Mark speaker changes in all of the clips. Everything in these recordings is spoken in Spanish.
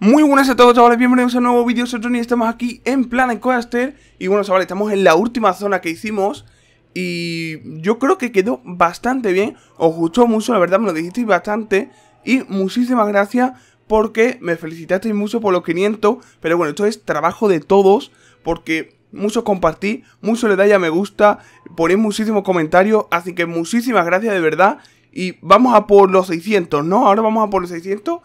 Speaker 1: Muy buenas a todos chavales, bienvenidos a un nuevo vídeo, soy Tony estamos aquí en Planet Coaster. Y bueno chavales, estamos en la última zona que hicimos Y yo creo que quedó bastante bien. Os gustó mucho, la verdad me lo dijisteis bastante. Y muchísimas gracias porque me felicitasteis mucho por los 500 Pero bueno, esto es trabajo de todos Porque mucho compartí, mucho le dais a me gusta Ponéis muchísimos comentarios. Así que muchísimas gracias de verdad. Y vamos a por los 600, ¿no? Ahora vamos a por los 600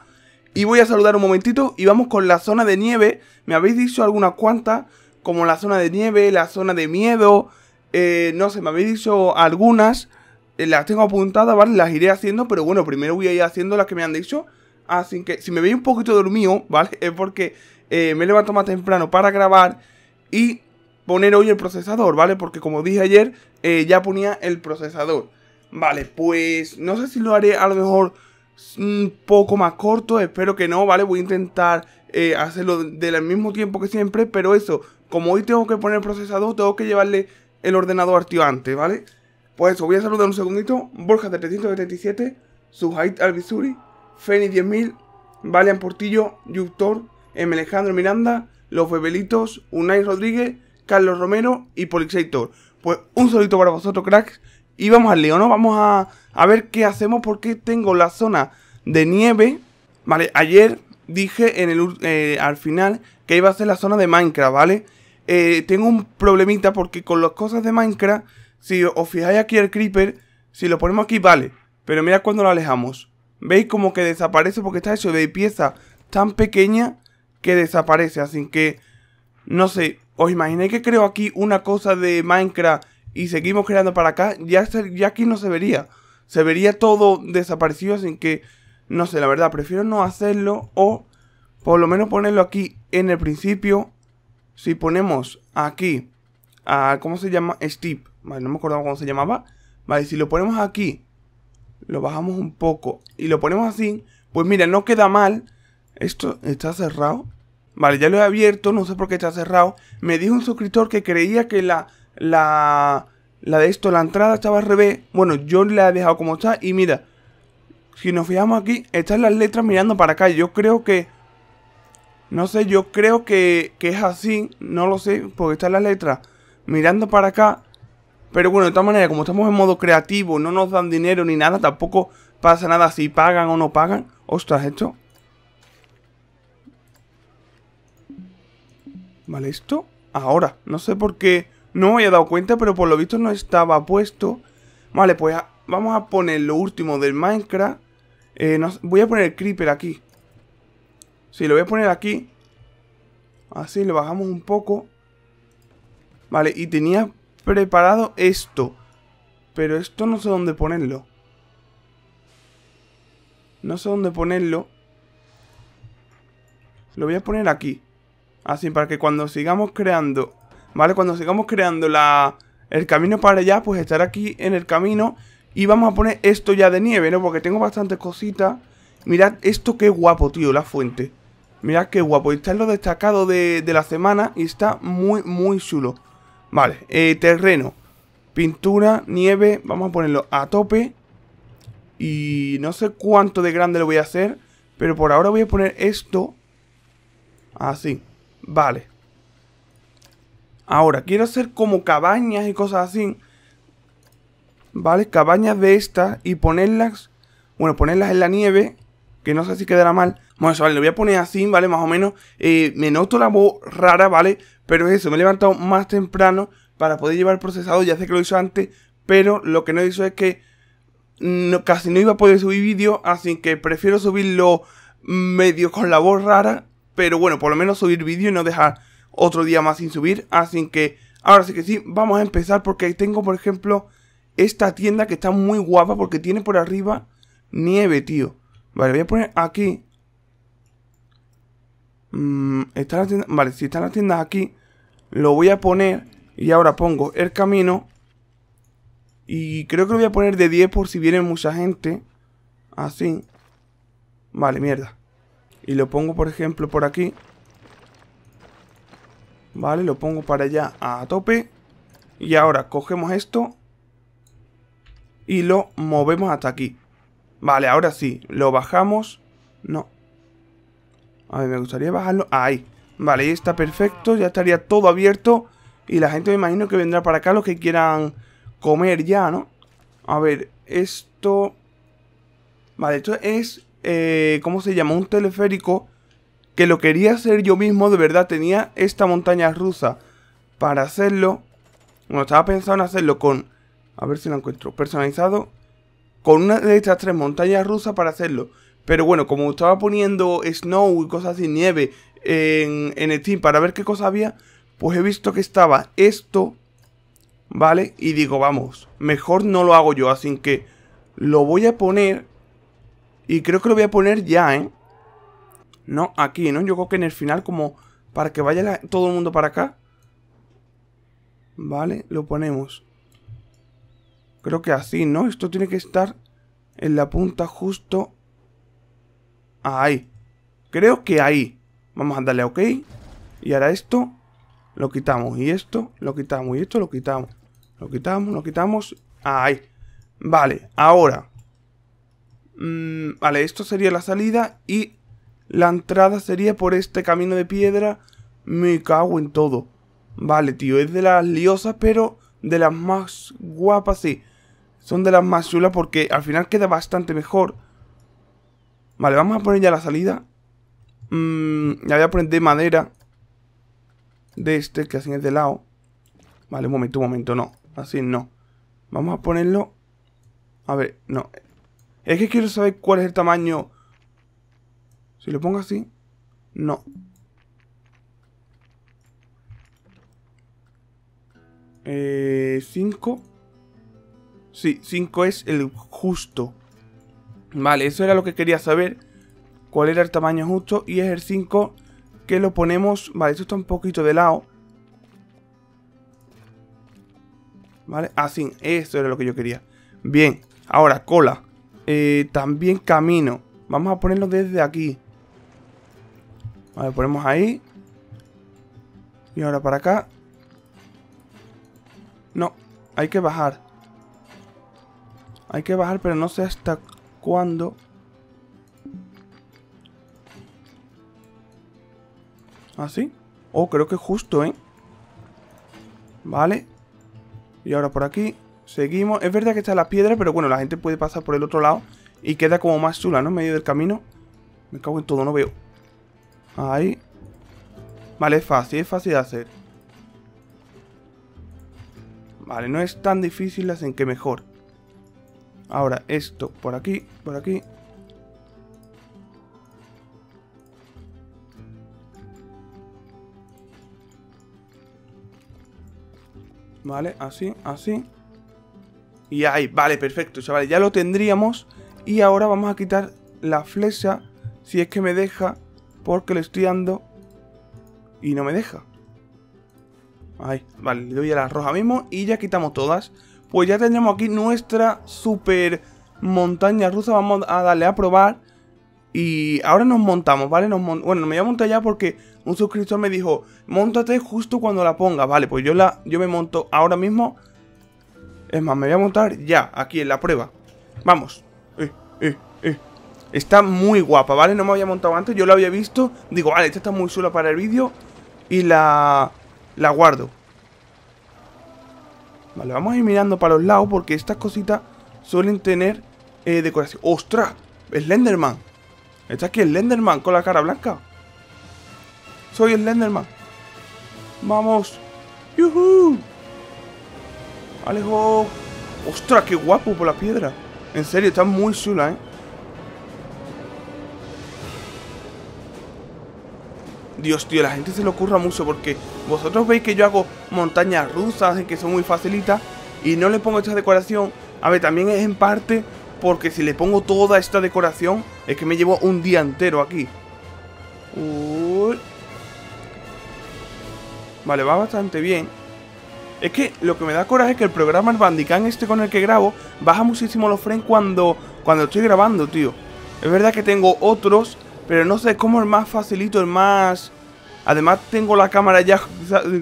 Speaker 1: y voy a saludar un momentito y vamos con la zona de nieve. Me habéis dicho algunas cuantas, como la zona de nieve, la zona de miedo. Eh, no sé, me habéis dicho algunas. Eh, las tengo apuntadas, ¿vale? Las iré haciendo, pero bueno, primero voy a ir haciendo las que me han dicho. Así que si me veis un poquito dormido, ¿vale? Es porque eh, me levanto más temprano para grabar y poner hoy el procesador, ¿vale? Porque como dije ayer, ya ponía el procesador. Vale, pues no sé si lo haré a lo mejor un poco más corto, espero que no, ¿vale? Voy a intentar eh, hacerlo del mismo tiempo que siempre, pero eso, como hoy tengo que poner procesador, tengo que llevarle el ordenador activante, ¿vale? Pues eso, voy a saludar un segundito, Borja de 377, Suhait Alvisuri, Feni 10000, Valian Portillo, Yuctor, M. Alejandro Miranda, Los Bebelitos, Unai Rodríguez, Carlos Romero y Polixator. Pues un saludito para vosotros, cracks. Y vamos al lío, ¿no? Vamos a, a ver qué hacemos porque tengo la zona de nieve. Vale, ayer dije en el, eh, al final que iba a ser la zona de Minecraft, ¿vale? Eh, tengo un problemita porque con las cosas de Minecraft, si os fijáis aquí el creeper, si lo ponemos aquí, vale. Pero mira cuando lo alejamos. ¿Veis como que desaparece porque está hecho de pieza tan pequeña que desaparece? Así que, no sé, os imagináis que creo aquí una cosa de Minecraft y seguimos creando para acá, ya, ya aquí no se vería. Se vería todo desaparecido sin que, no sé, la verdad, prefiero no hacerlo o por lo menos ponerlo aquí en el principio. Si ponemos aquí, a, ¿cómo se llama? Steve, vale, no me acordaba cómo se llamaba. Vale, si lo ponemos aquí, lo bajamos un poco y lo ponemos así, pues mira, no queda mal. Esto está cerrado. Vale, ya lo he abierto, no sé por qué está cerrado. Me dijo un suscriptor que creía que la la, la de esto, la entrada estaba al revés. Bueno, yo la he dejado como está y mira, si nos fijamos aquí, están las letras mirando para acá. Yo creo que... No sé, yo creo que, que es así, no lo sé, porque están las letras mirando para acá. Pero bueno, de todas maneras, como estamos en modo creativo, no nos dan dinero ni nada, tampoco pasa nada si pagan o no pagan. Ostras, esto. Vale, esto. Ahora, no sé por qué no me había dado cuenta, pero por lo visto no estaba puesto. Vale, pues vamos a poner lo último del Minecraft. Eh, voy a poner el Creeper aquí. Sí, lo voy a poner aquí. Así, lo bajamos un poco. Vale, y tenía preparado esto. Pero esto no sé dónde ponerlo. No sé dónde ponerlo. Lo voy a poner aquí. Así, para que cuando sigamos creando ¿vale? Cuando sigamos creando la, el camino para allá, pues estar aquí en el camino y vamos a poner esto ya de nieve, ¿no? Porque tengo bastantes cositas. Mirad esto qué guapo, tío, la fuente. Mirad qué guapo. Está en lo destacado de, de la semana y está muy, muy chulo. Vale, eh, terreno. Pintura, nieve, vamos a ponerlo a tope. Y no sé cuánto de grande lo voy a hacer. Pero por ahora voy a poner esto. Así. Vale. Ahora, quiero hacer como cabañas y cosas así. ¿Vale? Cabañas de estas y ponerlas... Bueno, ponerlas en la nieve. Que no sé si quedará mal. Bueno, eso, vale, lo voy a poner así, ¿vale? Más o menos. Eh, me noto la voz rara, ¿vale? Pero eso, me he levantado más temprano para poder llevar el procesador. Ya sé que lo hizo antes. Pero lo que no hizo es que casi no iba a poder subir vídeo. Así que prefiero subirlo medio con la voz rara. Pero bueno, por lo menos subir vídeo y no dejar otro día más sin subir. Así que ahora sí que sí, vamos a empezar porque tengo, por ejemplo, esta tienda que está muy guapa porque tiene por arriba nieve, tío. Vale, voy a poner aquí. Mm, está la tienda, vale, si están las tiendas aquí, lo voy a poner y ahora pongo el camino. Y creo que lo voy a poner de 10 por si viene mucha gente. Así. Vale, mierda. Y lo pongo, por ejemplo, por aquí. Vale, lo pongo para allá a tope. Y ahora cogemos esto. Y lo movemos hasta aquí. Vale, ahora sí. Lo bajamos. No. A ver, me gustaría bajarlo. Ahí. Vale, ahí está perfecto. Ya estaría todo abierto. Y la gente me imagino que vendrá para acá los que quieran comer ya, ¿no? A ver, esto... Vale, esto es... Eh, ¿Cómo se llama? Un teleférico que lo quería hacer yo mismo, de verdad. Tenía esta montaña rusa para hacerlo. Bueno, estaba pensando en hacerlo con... A ver si lo encuentro. Personalizado. Con una de estas tres montañas rusas para hacerlo. Pero bueno, como estaba poniendo snow y cosas así, nieve en, en Steam para ver qué cosa había, pues he visto que estaba esto, ¿vale? Y digo, vamos, mejor no lo hago yo, así que lo voy a poner y creo que lo voy a poner ya, ¿eh? No, aquí, ¿no? Yo creo que en el final como para que vaya todo el mundo para acá. Vale, lo ponemos. Creo que así, ¿no? Esto tiene que estar en la punta justo ahí. Creo que ahí. Vamos a darle a OK. Y ahora esto lo quitamos. Y esto lo quitamos. Y esto lo quitamos. Lo quitamos, lo quitamos. Ahí. Vale, ahora. Mm, vale, esto sería la salida. Y la entrada sería por este camino de piedra. Me cago en todo. Vale, tío, es de las liosas, pero de las más guapas, sí. Son de las más chulas porque al final queda bastante mejor. Vale, vamos a poner ya la salida. Mm, ya voy a poner de madera. De este, que así es de lado. Vale, un momento, un momento, no. Así no. Vamos a ponerlo... A ver, no. Es que quiero saber cuál es el tamaño. Si lo pongo así... No. Eh, 5. Sí, 5 es el justo. Vale, eso era lo que quería saber. Cuál era el tamaño justo. Y es el 5 que lo ponemos... Vale, esto está un poquito de lado. Vale, así. Ah, eso era lo que yo quería. Bien. Ahora, cola. Eh, también camino. Vamos a ponerlo desde aquí. Vale, ponemos ahí. Y ahora para acá. No, hay que bajar. Hay que bajar, pero no sé hasta cuándo. ¿Así? ¿Ah, oh, creo que justo, ¿eh? Vale. Y ahora por aquí. Seguimos. Es verdad que está la piedra, pero bueno, la gente puede pasar por el otro lado. Y queda como más chula, ¿no? En medio del camino. Me cago en todo, no veo. Ahí. Vale, es fácil, es fácil de hacer. Vale, no es tan difícil, hacen que mejor. Ahora, esto por aquí, por aquí. Vale, así, así. Y ahí, vale, perfecto, chavales, ya lo tendríamos. Y ahora vamos a quitar la flecha, si es que me deja, porque le estoy dando y no me deja. Ahí, vale, le doy a la roja mismo y ya quitamos todas. Pues ya tendremos aquí nuestra super montaña rusa. Vamos a darle a probar. Y ahora nos montamos, ¿vale? Nos bueno, me voy a montar ya porque un suscriptor me dijo, montate justo cuando la ponga. Vale, pues yo, la, yo me monto ahora mismo. Es más, me voy a montar ya, aquí en la prueba. Vamos. Eh, eh, eh. Está muy guapa, ¿vale? No me había montado antes, yo la había visto. Digo, vale, esta está muy chula para el vídeo. Y la, la guardo. Vale, vamos a ir mirando para los lados porque estas cositas suelen tener eh, decoración. ¡Ostras! Slenderman. Está aquí Slenderman con la cara blanca. Soy Slenderman. Vamos. ¡Yuhu! Alejo. ¡Ostras, qué guapo por la piedra! En serio, está muy chula, ¿eh? Dios, tío, la gente se le ocurra mucho porque vosotros veis que yo hago montañas rusas y que son muy facilitas y no le pongo esta decoración. A ver, también es en parte porque si le pongo toda esta decoración es que me llevo un día entero aquí. Vale, va bastante bien. Es que lo que me da coraje es que el programa el Bandicam este con el que grabo baja muchísimo los frames cuando, cuando estoy grabando, tío. Es verdad que tengo otros pero no sé cómo es más facilito, el más... Además tengo la cámara ya,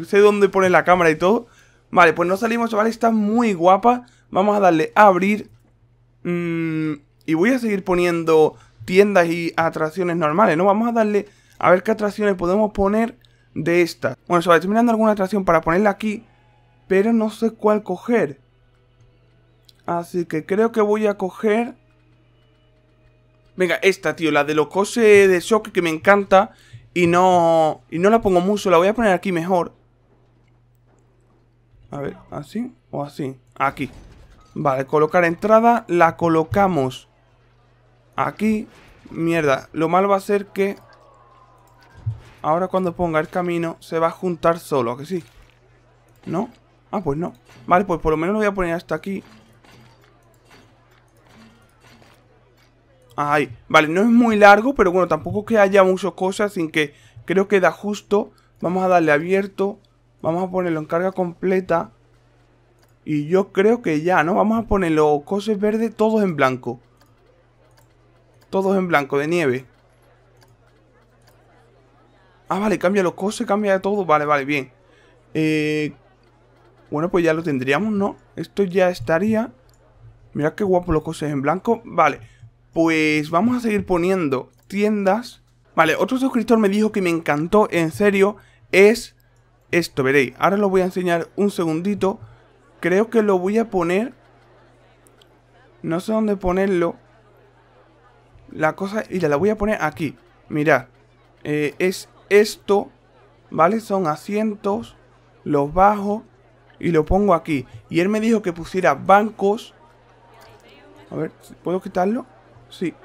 Speaker 1: sé dónde poner la cámara y todo. Vale, pues no salimos, vale, está muy guapa. Vamos a darle a abrir. Mm, y voy a seguir poniendo tiendas y atracciones normales, ¿no? Vamos a darle A ver qué atracciones podemos poner de estas. Bueno, se estoy mirando alguna atracción para ponerla aquí. Pero no sé cuál coger. Así que creo que voy a coger... Venga, esta, tío, la de los coses de shock que me encanta. Y no... Y no la pongo mucho, la voy a poner aquí mejor. A ver, ¿así o así? Aquí. Vale, colocar entrada, la colocamos aquí. Mierda, lo malo va a ser que... Ahora cuando ponga el camino se va a juntar solo, que sí? ¿No? Ah, pues no. Vale, pues por lo menos lo voy a poner hasta aquí. Ahí. Vale, no es muy largo, pero bueno, tampoco que haya muchas cosas, sin que creo que da justo. Vamos a darle abierto. Vamos a ponerlo en carga completa. Y yo creo que ya, ¿no? Vamos a poner los cosas verdes todos en blanco. Todos en blanco, de nieve. Ah, vale, cambia los cosas, cambia de todo. Vale, vale, bien. Eh, bueno, pues ya lo tendríamos, ¿no? Esto ya estaría. Mira qué guapo los cosas en blanco. Vale, pues vamos a seguir poniendo tiendas. Vale, otro suscriptor me dijo que me encantó, en serio, es esto, veréis. Ahora lo voy a enseñar un segundito. Creo que lo voy a poner... No sé dónde ponerlo. La cosa... Y la voy a poner aquí. Mirad. Eh, es esto. ¿Vale? Son asientos. Los bajo. Y lo pongo aquí. Y él me dijo que pusiera bancos. A ver, ¿puedo quitarlo? Sí.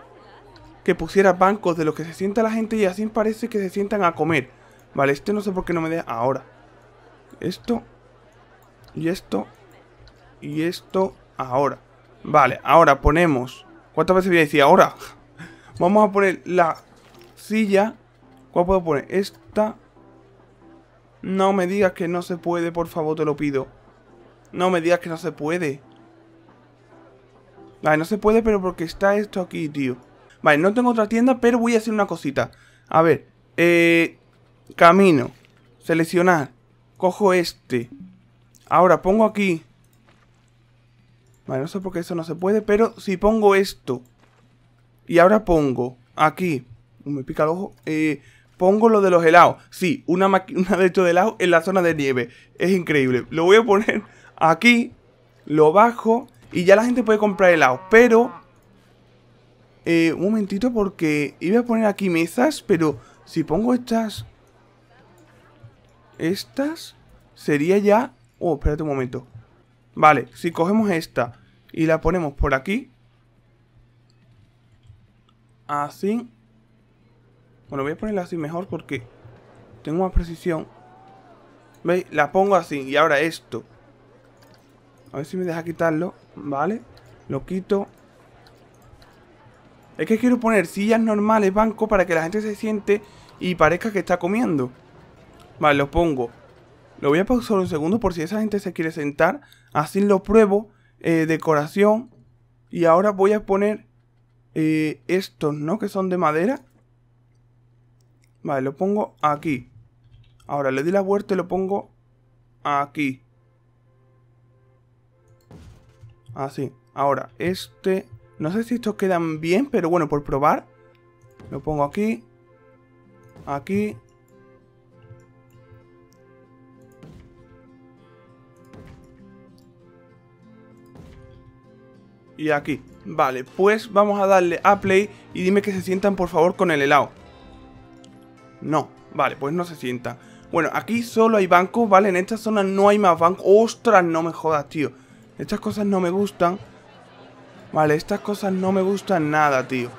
Speaker 1: Que pusiera bancos de los que se sienta la gente y así parece que se sientan a comer. Vale, este no sé por qué no me deja ahora. Esto. Y esto. Y esto ahora. Vale, ahora ponemos... ¿Cuántas veces voy a decir ahora? Vamos a poner la silla. ¿Cuál puedo poner? Esta. No me digas que no se puede, por favor, te lo pido. No me digas que no se puede. Vale, no se puede, pero porque está esto aquí, tío. Vale, no tengo otra tienda, pero voy a hacer una cosita. A ver, eh... Camino. Seleccionar. Cojo este. Ahora pongo aquí. Vale, no sé por qué eso no se puede, pero si pongo esto. Y ahora pongo aquí. Me pica el ojo. Eh, pongo lo de los helados. Sí, una, una de hecho de helado en la zona de nieve. Es increíble. Lo voy a poner aquí. Lo bajo. Y ya la gente puede comprar helado. Pero... Eh, un momentito porque iba a poner aquí mesas, pero si pongo estas estas sería ya... Oh, espérate un momento. Vale, si cogemos esta y la ponemos por aquí. Así. Bueno, voy a ponerla así mejor porque tengo más precisión. ¿Veis? La pongo así. Y ahora esto. A ver si me deja quitarlo. Vale. Lo quito. Es que quiero poner sillas normales, banco, para que la gente se siente y parezca que está comiendo. Vale, lo pongo. Lo voy a pausar un segundo por si esa gente se quiere sentar. Así lo pruebo. Eh, decoración. Y ahora voy a poner eh, estos, ¿no? Que son de madera. Vale, lo pongo aquí. Ahora le doy la vuelta y lo pongo aquí. Así. Ahora, este... No sé si estos quedan bien, pero bueno, por probar. Lo pongo aquí. Aquí. y aquí. Vale, pues vamos a darle a play y dime que se sientan por favor con el helado. No, vale, pues no se sientan. Bueno, aquí solo hay bancos, ¿vale? En esta zona no hay más bancos. ¡Ostras! No me jodas, tío. Estas cosas no me gustan. Vale, estas cosas no me gustan nada, tío.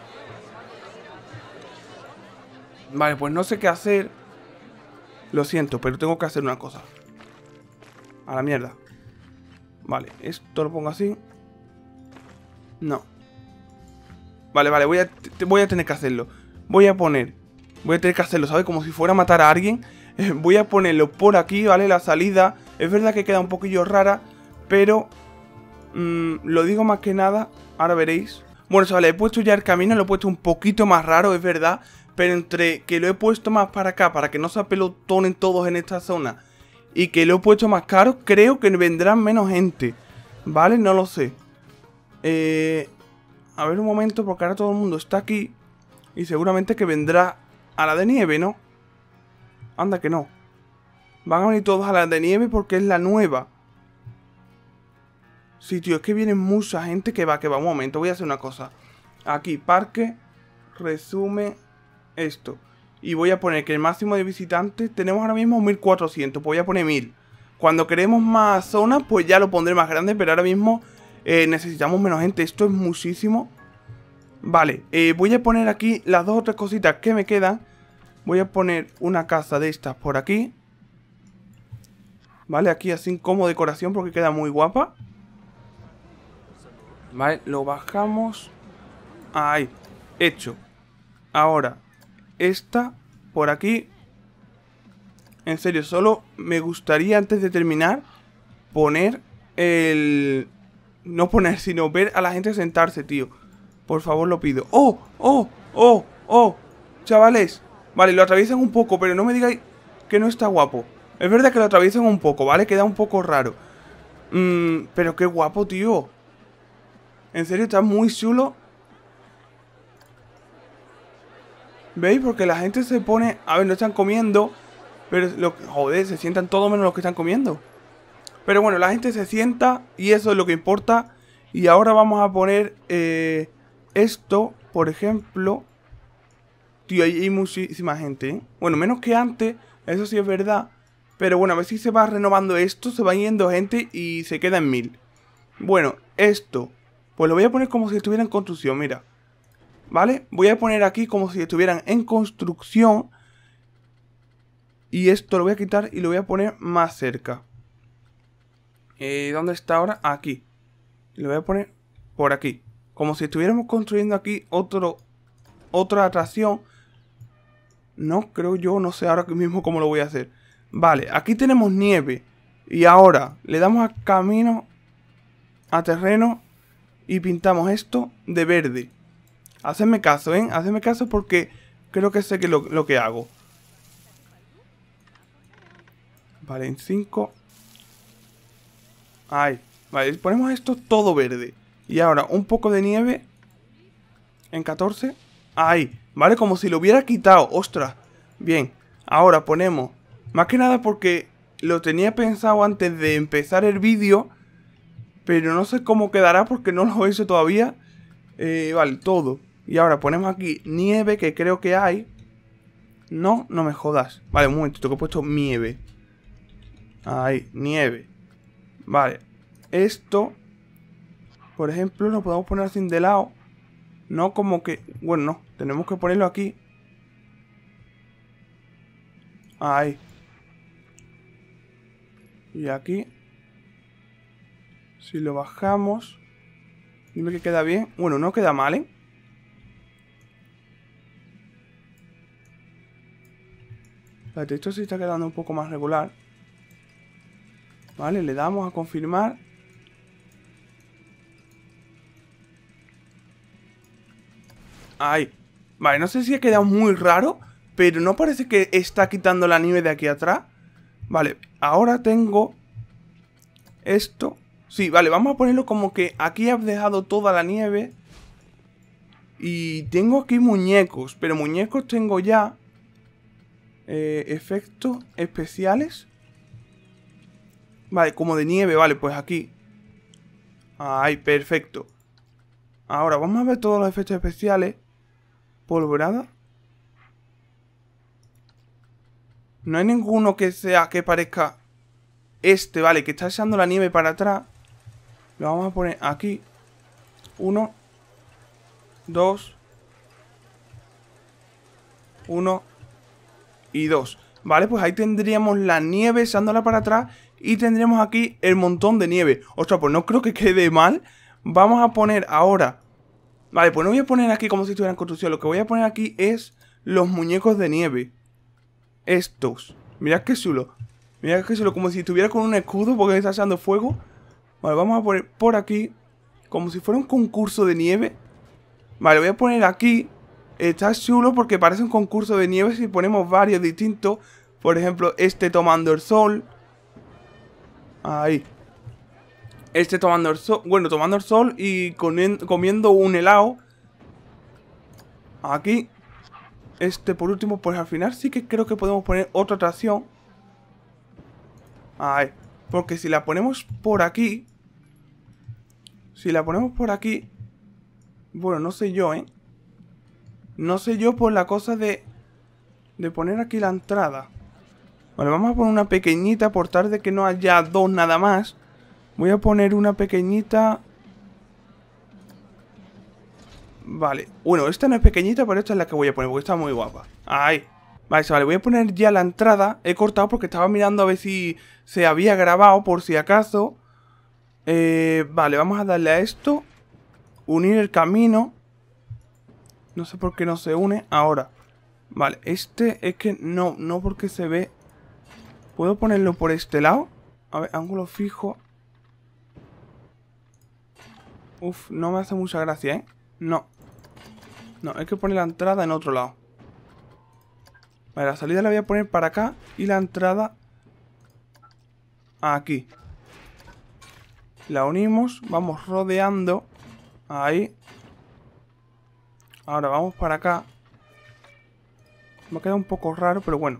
Speaker 1: Vale, pues no sé qué hacer. Lo siento, pero tengo que hacer una cosa. A la mierda. Vale, esto lo pongo así. No. Vale, vale, voy a, voy a tener que hacerlo. Voy a poner... Voy a tener que hacerlo, ¿sabes? Como si fuera a matar a alguien. voy a ponerlo por aquí, ¿vale? La salida. Es verdad que queda un poquillo rara, pero... Mm, lo digo más que nada, ahora veréis. Bueno, vale, he puesto ya el camino, lo he puesto un poquito más raro, es verdad. Pero entre que lo he puesto más para acá, para que no se apelotonen todos en esta zona, y que lo he puesto más caro, creo que vendrán menos gente. ¿Vale? No lo sé. Eh, a ver un momento, porque ahora todo el mundo está aquí. Y seguramente que vendrá a la de nieve, ¿no? Anda que no. Van a venir todos a la de nieve porque es la nueva. Sí, tío, es que viene mucha gente que va, que va. Un momento, voy a hacer una cosa. Aquí, parque, resume esto. Y voy a poner que el máximo de visitantes tenemos ahora mismo 1400. Pues voy a poner 1000. Cuando queremos más zonas, pues ya lo pondré más grande. Pero ahora mismo eh, necesitamos menos gente. Esto es muchísimo. Vale, eh, voy a poner aquí las dos o tres cositas que me quedan. Voy a poner una casa de estas por aquí. Vale, aquí así como decoración porque queda muy guapa. Vale, lo bajamos. Ahí, hecho. Ahora, esta por aquí. En serio, solo me gustaría antes de terminar poner el... No poner, sino ver a la gente sentarse, tío. Por favor, lo pido. ¡Oh! ¡Oh! ¡Oh! ¡Oh! Chavales. Vale, lo atraviesan un poco, pero no me digáis que no está guapo. Es verdad que lo atraviesan un poco, ¿vale? Queda un poco raro. Mmm, pero qué guapo, tío. En serio, está muy chulo. ¿Veis? Porque la gente se pone... A ver, no están comiendo. Pero, lo, joder, se sientan todo menos los que están comiendo. Pero bueno, la gente se sienta y eso es lo que importa. Y ahora vamos a poner eh, esto, por ejemplo. Tío, ahí hay muchísima gente, ¿eh? Bueno, menos que antes, eso sí es verdad. Pero bueno, a ver si se va renovando esto, se va yendo gente y se queda en mil. Bueno, esto, pues lo voy a poner como si estuviera en construcción, mira. ¿Vale? Voy a poner aquí como si estuvieran en construcción. Y esto lo voy a quitar y lo voy a poner más cerca. Eh, ¿Dónde está ahora? Aquí. Lo voy a poner por aquí. Como si estuviéramos construyendo aquí otro, otra atracción. No creo yo, no sé ahora mismo cómo lo voy a hacer. Vale, aquí tenemos nieve. Y ahora le damos a camino, a terreno y pintamos esto de verde. Hacedme caso, ¿eh? Hacedme caso porque creo que sé que lo, lo que hago. Vale, en 5. Ahí. Vale, ponemos esto todo verde. Y ahora un poco de nieve. En 14. Ahí. Vale, como si lo hubiera quitado. Ostras. Bien. Ahora ponemos. Más que nada porque lo tenía pensado antes de empezar el vídeo. Pero no sé cómo quedará porque no lo hecho todavía. Eh, vale, todo. Y ahora ponemos aquí nieve que creo que hay. No, no me jodas. Vale, un momentito que he puesto nieve. Ahí, nieve. Vale. Esto, por ejemplo, lo podemos poner así de lado. No como que... Bueno, no. Tenemos que ponerlo aquí. Ahí. Y aquí. Si lo bajamos. Dime que queda bien. Bueno, no queda mal, ¿eh? esto sí está quedando un poco más regular. Vale, le damos a confirmar. Ahí. Vale, no sé si ha quedado muy raro, pero no parece que está quitando la nieve de aquí atrás. Vale, ahora tengo esto. Sí, vale, vamos a ponerlo como que aquí has dejado toda la nieve. Y tengo aquí muñecos, pero muñecos tengo ya. Eh, efectos especiales. Vale, como de nieve, vale, pues aquí. Ahí, perfecto. Ahora, vamos a ver todos los efectos especiales. Polvorada. No hay ninguno que sea, que parezca este, vale, que está echando la nieve para atrás. Lo vamos a poner aquí. Uno. Dos. Uno y 2. Vale, pues ahí tendríamos la nieve echándola para atrás y tendríamos aquí el montón de nieve. Ostras, pues no creo que quede mal. Vamos a poner ahora... Vale, pues no voy a poner aquí como si estuviera en construcción. Lo que voy a poner aquí es los muñecos de nieve. Estos. Mirad qué chulo. Mirad qué chulo, como si estuviera con un escudo porque está echando fuego. Vale, vamos a poner por aquí como si fuera un concurso de nieve. Vale, voy a poner aquí Está chulo porque parece un concurso de nieve si ponemos varios distintos. Por ejemplo, este tomando el sol. Ahí. Este tomando el sol. Bueno, tomando el sol y comiendo un helado. Aquí. este por último, pues al final sí que creo que podemos poner otra atracción. Ay, porque si la ponemos por aquí... Si la ponemos por aquí... Bueno, no sé yo, ¿eh? No sé yo por la cosa de... De poner aquí la entrada. Vale, vamos a poner una pequeñita por tal de que no haya dos nada más. Voy a poner una pequeñita... Vale. Bueno, esta no es pequeñita, pero esta es la que voy a poner, porque está muy guapa. Ahí. Vale, vale, voy a poner ya la entrada. He cortado porque estaba mirando a ver si se había grabado, por si acaso. Eh, vale, vamos a darle a esto. Unir el camino. No sé por qué no se une. Ahora. Vale, este es que no, no porque se ve. ¿Puedo ponerlo por este lado? A ver, ángulo fijo. Uf, no me hace mucha gracia, ¿eh? No. No, hay que poner la entrada en otro lado. Vale, la salida la voy a poner para acá y la entrada aquí. La unimos, vamos rodeando. Ahí. Ahora vamos para acá. Me ha quedado un poco raro, pero bueno.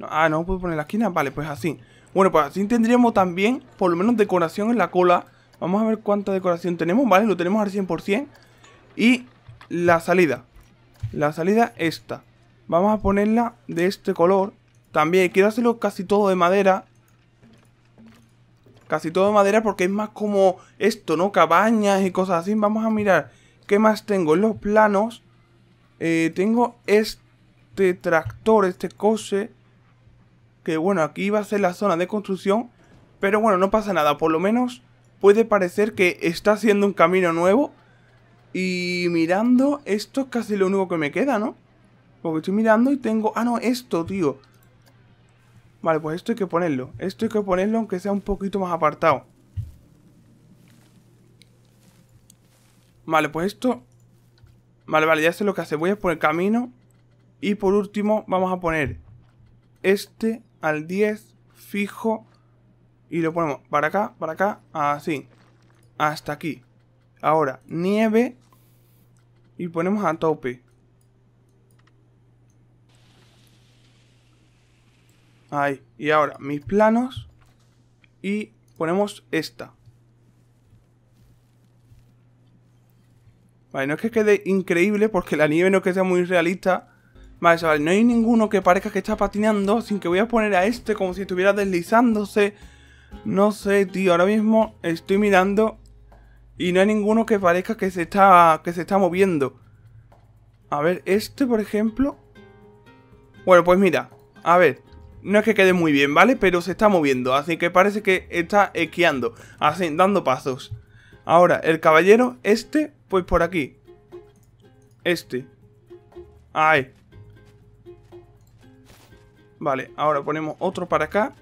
Speaker 1: ah, no puedo poner la esquina. Vale, pues así. Bueno, pues así tendríamos también, por lo menos, decoración en la cola. Vamos a ver cuánta decoración tenemos, ¿vale? Lo tenemos al 100%. Y la salida. La salida esta. Vamos a ponerla de este color. También quiero hacerlo casi todo de madera. Casi todo de madera porque es más como esto, ¿no? Cabañas y cosas así. Vamos a mirar qué más tengo en los planos. Eh, tengo este tractor, este coche que bueno, aquí va a ser la zona de construcción, pero bueno, no pasa nada, por lo menos puede parecer que está haciendo un camino nuevo. Y mirando, esto es casi lo único que me queda, ¿no? Porque estoy mirando y tengo... Ah, no, esto, tío. Vale, pues esto hay que ponerlo. Esto hay que ponerlo aunque sea un poquito más apartado. Vale, pues esto... Vale, vale, ya sé lo que hace. Voy a poner camino. Y por último vamos a poner este al 10 fijo y lo ponemos para acá, para acá, así, hasta aquí. Ahora, nieve y ponemos a tope. Ahí. Y ahora, mis planos y ponemos esta. Vale, no es que quede increíble porque la nieve no es que sea muy realista, Vale, chavales, no hay ninguno que parezca que está patinando sin que voy a poner a este como si estuviera deslizándose. No sé, tío, ahora mismo estoy mirando y no hay ninguno que parezca que se está, que se está moviendo. A ver, este, por ejemplo... Bueno, pues mira, a ver, no es que quede muy bien, ¿vale? Pero se está moviendo, así que parece que está esquiando, así, dando pasos. Ahora, el caballero, este, pues por aquí. Este. Ahí. Vale, ahora ponemos otro para acá.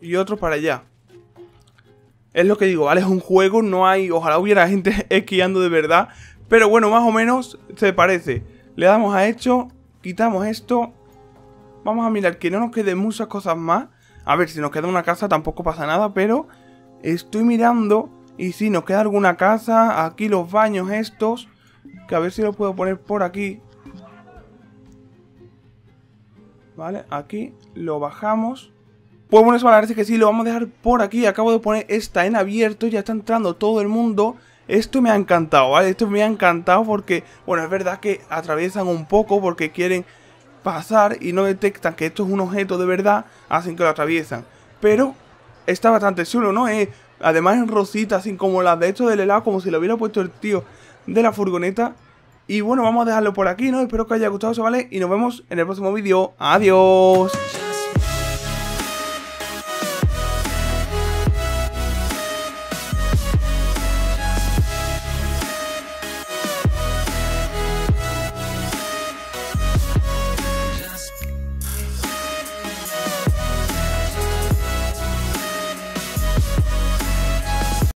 Speaker 1: Y otro para allá. Es lo que digo, ¿vale? Es un juego, no hay... Ojalá hubiera gente esquiando de verdad. Pero bueno, más o menos se parece. Le damos a hecho, quitamos esto. Vamos a mirar que no nos queden muchas cosas más. A ver, si nos queda una casa tampoco pasa nada, pero... Estoy mirando y si nos queda alguna casa. Aquí los baños estos. Que a ver si lo puedo poner por aquí. ¿Vale? Aquí lo bajamos. Pues bueno, eso parece que sí, lo vamos a dejar por aquí. Acabo de poner esta en abierto, ya está entrando todo el mundo. Esto me ha encantado, ¿vale? Esto me ha encantado porque, bueno, es verdad que atraviesan un poco porque quieren pasar y no detectan que esto es un objeto de verdad, hacen que lo atraviesan. Pero está bastante chulo, ¿no? Eh, además en rosita, así como las de hecho del helado, como si lo hubiera puesto el tío de la furgoneta. Y bueno, vamos a dejarlo por aquí, ¿no? Espero que os haya gustado, ¿vale? Y nos vemos en el próximo vídeo. ¡Adiós!